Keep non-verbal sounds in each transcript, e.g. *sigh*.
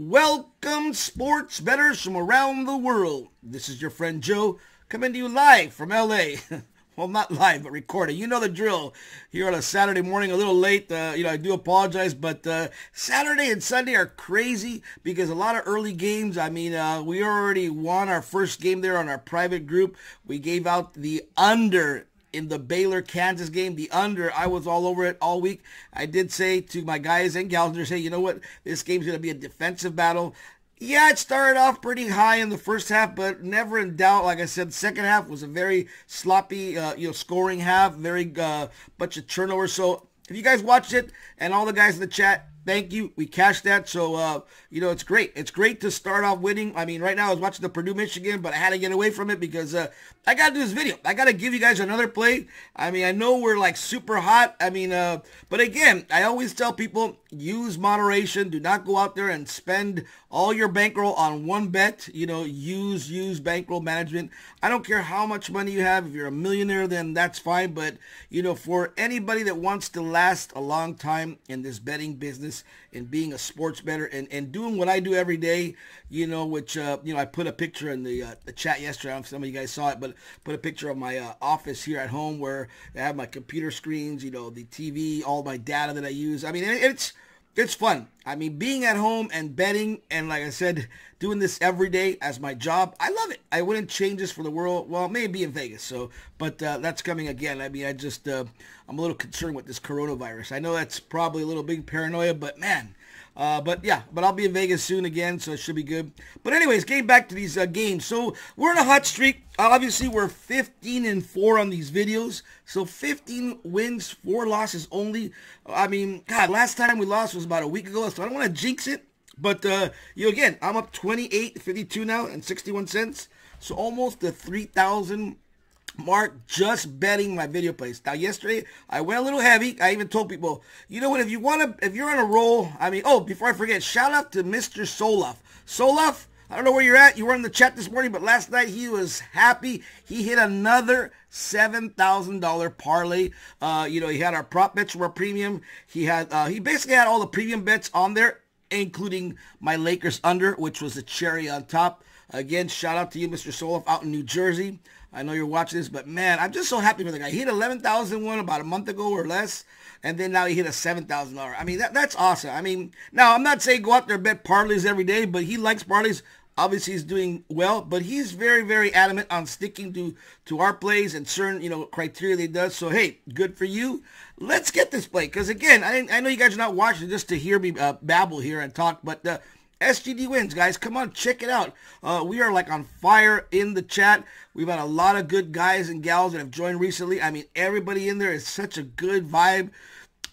Welcome, sports betters from around the world. This is your friend Joe coming to you live from LA. *laughs* well, not live, but recorded. You know the drill. Here on a Saturday morning, a little late. Uh, you know, I do apologize, but uh, Saturday and Sunday are crazy because a lot of early games. I mean, uh, we already won our first game there on our private group. We gave out the under in the Baylor Kansas game, the under. I was all over it all week. I did say to my guys and gals, they say, you know what, this game's going to be a defensive battle. Yeah, it started off pretty high in the first half, but never in doubt. Like I said, second half was a very sloppy, uh, you know, scoring half, very uh, bunch of turnovers. So if you guys watched it and all the guys in the chat, thank you. We cashed that. So, uh, you know, it's great. It's great to start off winning. I mean, right now I was watching the Purdue Michigan, but I had to get away from it because uh, I got to do this video. I got to give you guys another play. I mean, I know we're like super hot. I mean, uh, but again, I always tell people use moderation. Do not go out there and spend all your bankroll on one bet. You know, use, use bankroll management. I don't care how much money you have. If you're a millionaire, then that's fine. But, you know, for anybody that wants to last a long time in this betting business and being a sports better and, and doing what I do every day, you know, which, uh, you know, I put a picture in the, uh, the chat yesterday. I don't know if some of you guys saw it, but put a picture of my uh, office here at home where I have my computer screens, you know, the TV, all my data that I use. I mean, it's, it's fun. I mean, being at home and betting and like I said, doing this every day as my job, I love it. I wouldn't change this for the world. Well, maybe in Vegas. So, but uh, that's coming again. I mean, I just, uh, I'm a little concerned with this coronavirus. I know that's probably a little big paranoia, but man, uh, but yeah, but I'll be in Vegas soon again, so it should be good. But anyways, getting back to these uh, games. So we're in a hot streak. Obviously, we're 15 and 4 on these videos. So 15 wins, 4 losses only. I mean, God, last time we lost was about a week ago, so I don't want to jinx it. But, uh, you know, again, I'm up 28, 52 now and 61 cents. So almost the 3,000 mark just betting my video plays. Now yesterday I went a little heavy. I even told people, you know what, if you want to, if you're on a roll, I mean, oh, before I forget, shout out to Mr. Solaf. Solaf, I don't know where you're at. You were in the chat this morning, but last night he was happy. He hit another $7,000 parlay. Uh, you know, he had our prop bets were premium. He had, uh, he basically had all the premium bets on there, including my Lakers under, which was a cherry on top. Again, shout out to you, Mr. Solaf, out in New Jersey. I know you're watching this, but man, I'm just so happy for the guy. He hit 11,001 about a month ago or less, and then now he hit a $7,000. I mean, that, that's awesome. I mean, now I'm not saying go out there and bet parlays every day, but he likes parlays. Obviously, he's doing well, but he's very, very adamant on sticking to to our plays and certain, you know, criteria they does. So, hey, good for you. Let's get this play because again, I, I know you guys are not watching just to hear me uh, babble here and talk, but uh, SGD wins, guys. Come on, check it out. Uh, we are like on fire in the chat. We've had a lot of good guys and gals that have joined recently. I mean, everybody in there is such a good vibe.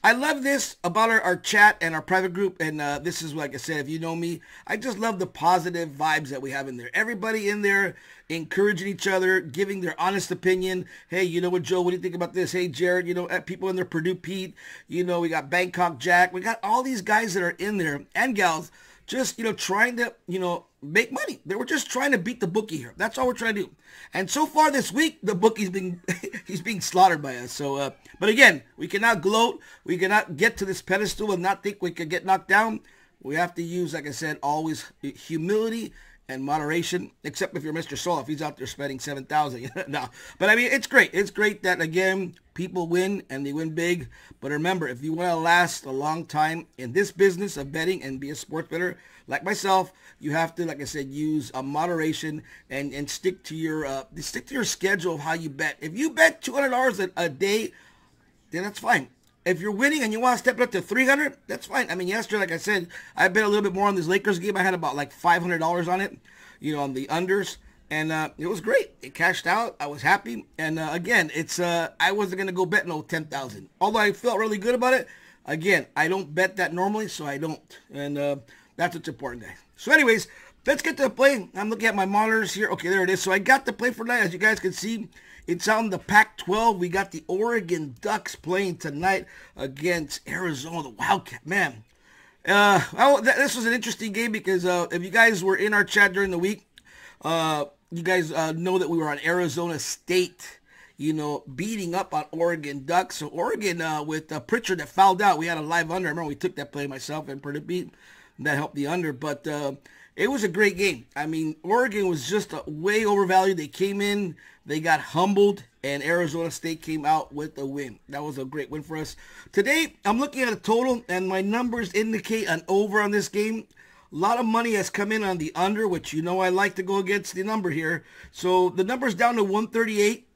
I love this about our, our chat and our private group. And uh, this is, like I said, if you know me, I just love the positive vibes that we have in there. Everybody in there encouraging each other, giving their honest opinion. Hey, you know what, Joe, what do you think about this? Hey, Jared, you know, people in there, Purdue Pete, you know, we got Bangkok Jack. We got all these guys that are in there and gals just, you know, trying to, you know, make money. They were just trying to beat the bookie here. That's all we're trying to do. And so far this week, the bookie's being *laughs* he's being slaughtered by us. So, uh, but again, we cannot gloat. We cannot get to this pedestal and not think we could get knocked down. We have to use, like I said, always humility and moderation, except if you're Mr. Soul, if he's out there spending 7000 *laughs* No, but I mean, it's great. It's great that, again, people win and they win big. But remember, if you want to last a long time in this business of betting and be a sports bettor like myself, you have to, like I said, use a moderation and, and stick to your uh, stick to your schedule of how you bet. If you bet $200 a, a day, then that's fine if you're winning and you want to step it up to 300 that's fine. I mean yesterday like i said i bet a little bit more on this lakers game. I had about like $500 on it you know on the unders and uh, it was great. It cashed out. I was happy. And uh, again it's uh, i wasn't going to go bet no 10000 although i felt really good about it again i don't bet that normally so i don't. And uh, that's what's important guys. So anyways let's get to the play i'm looking at my monitors here okay there it is so i got the play for tonight as you guys can see it's on the Pac-12. We got the Oregon Ducks playing tonight against Arizona, the Wildcat. Man, uh, well, th- this was an interesting game because uh, if you guys were in our chat during the week, uh, you guys uh, know that we were on Arizona State, you know, beating up on Oregon Ducks. So Oregon uh, with uh, Pritchard that fouled out, we had a live under. I remember we took that play myself and Purdue Pete. That helped the under. But uh, it was a great game. I mean, Oregon was just way overvalued. They came in, they got humbled, and Arizona State came out with a win. That was a great win for us. Today, I'm looking at a total, and my numbers indicate an over on this game. A lot of money has come in on the under, which you know I like to go against the number here. So the number's down to 138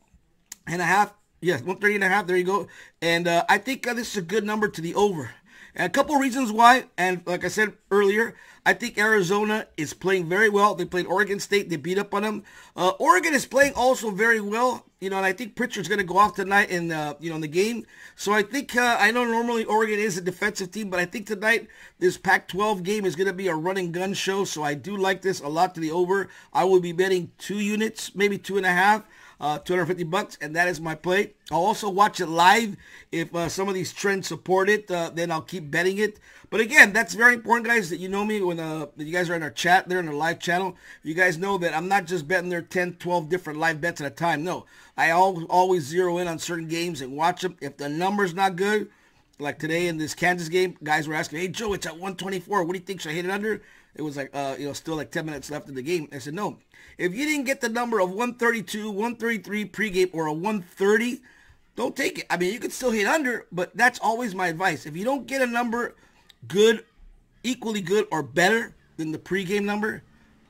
and a half. Yes, 130 and a half. There you go. And uh, I think uh, this is a good number to the over. And a couple reasons why, and like I said earlier, I think Arizona is playing very well. They played Oregon State. They beat up on them. Uh, Oregon is playing also very well. You know, and I think Pritchard's going to go off tonight in the you know in the game. So I think uh, I know normally Oregon is a defensive team, but I think tonight this Pac-12 game is going to be a running gun show. So I do like this a lot to the over. I will be betting two units, maybe two and a half uh, 250 bucks, and that is my play. I'll also watch it live if uh, some of these trends support it. Uh, then I'll keep betting it. But again, that's very important, guys. That you know me when uh, you guys are in our chat there in our live channel. You guys know that I'm not just betting there 10, 12 different live bets at a time. No, I always zero in on certain games and watch them. If the number's not good, like today in this Kansas game, guys were asking, "Hey Joe, it's at 124. What do you think? Should I hit it under?" It was like, uh, you know, still like 10 minutes left in the game. I said, no. If you didn't get the number of 132, 133 pregame, or a 130, don't take it. I mean, you could still hit under, but that's always my advice. If you don't get a number good, equally good, or better than the pregame number,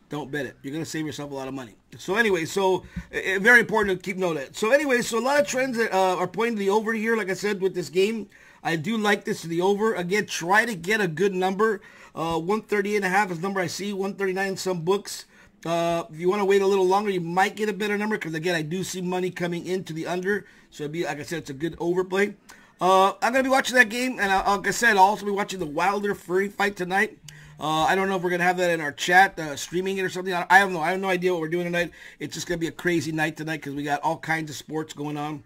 don't bet it. You're going to save yourself a lot of money. So anyway, so uh, very important to keep note of. So anyway, so a lot of trends that, uh, are pointing to the over here, like I said, with this game. I do like this to the over. Again, try to get a good number. Uh, 138 and a half is number I see. 139 in some books. Uh, if you want to wait a little longer, you might get a better number because again, I do see money coming into the under. So it'd be like I said, it's a good overplay. Uh, I'm gonna be watching that game, and uh, like I said, I'll also be watching the Wilder Fury fight tonight. Uh, I don't know if we're gonna have that in our chat, uh, streaming it or something. I, I don't know. I have no idea what we're doing tonight. It's just gonna be a crazy night tonight because we got all kinds of sports going on.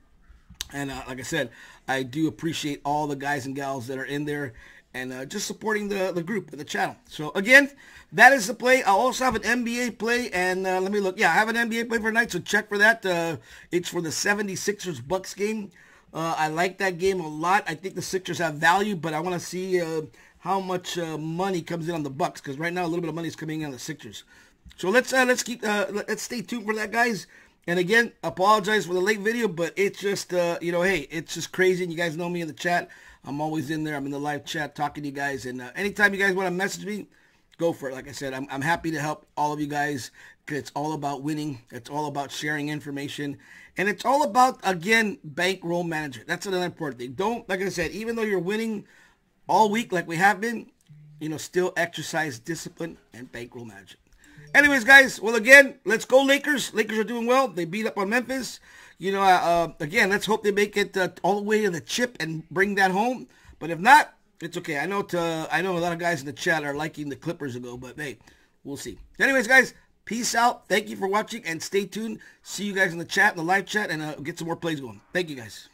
And uh, like I said, I do appreciate all the guys and gals that are in there and uh, just supporting the, the group and the channel. So again, that is the play. I also have an NBA play, and uh, let me look. Yeah, I have an NBA play for tonight, so check for that. Uh, it's for the 76ers Bucks game. Uh, I like that game a lot. I think the Sixers have value, but I want to see uh, how much uh, money comes in on the Bucks because right now a little bit of money is coming in on the Sixers. So let's let's keep let's stay tuned for that, guys. And again, apologize for the late video, but it's just, uh, you know, hey, it's just crazy. And you guys know me in the chat. I'm always in there. I'm in the live chat talking to you guys. And uh, anytime you guys want to message me, go for it. Like I said, I'm, I'm happy to help all of you guys it's all about winning. It's all about sharing information. And it's all about, again, bankroll management. That's another important thing. Don't, like I said, even though you're winning all week like we have been, you know, still exercise discipline and bankroll management. Anyways, guys, well, again, let's go Lakers. Lakers are doing well. They beat up on Memphis. You know, uh, uh, again, let's hope they make it uh, all the way to the chip and bring that home. But if not, it's okay. I know to, I know a lot of guys in the chat are liking the Clippers ago, but hey, we'll see. Anyways, guys, peace out. Thank you for watching and stay tuned. See you guys in the chat, in the live chat, and uh, get some more plays going. Thank you, guys.